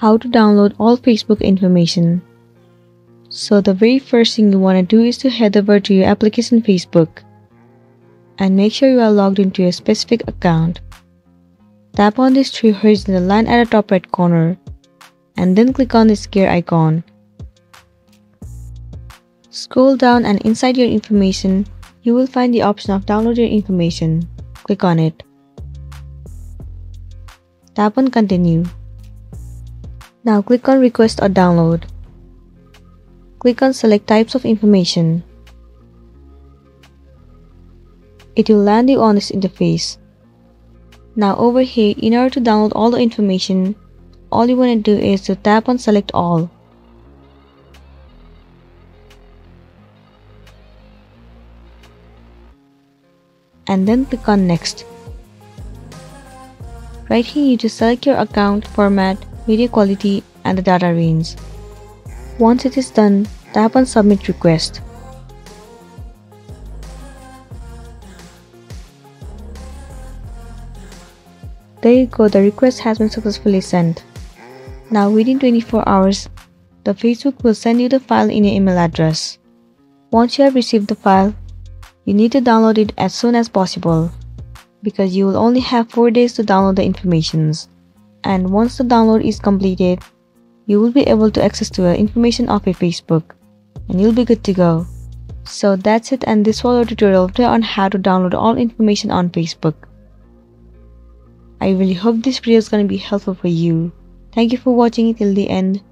how to download all Facebook information. So the very first thing you want to do is to head over to your application Facebook and make sure you are logged into your specific account. Tap on this three horizontal line at the top right corner and then click on this gear icon. Scroll down and inside your information, you will find the option of download your information. Click on it. Tap on continue. Now click on request or download. Click on select types of information. It will land you on this interface. Now over here, in order to download all the information, all you want to do is to tap on select all. And then click on next. Right here you just select your account, format, video quality and the data range. Once it is done, tap on submit request. There you go, the request has been successfully sent. Now within 24 hours, the Facebook will send you the file in your email address. Once you have received the file, you need to download it as soon as possible because you will only have 4 days to download the informations. And once the download is completed, you will be able to access to the information of your Facebook and you'll be good to go. So that's it and this was our tutorial on how to download all information on Facebook. I really hope this video is going to be helpful for you. Thank you for watching till the end.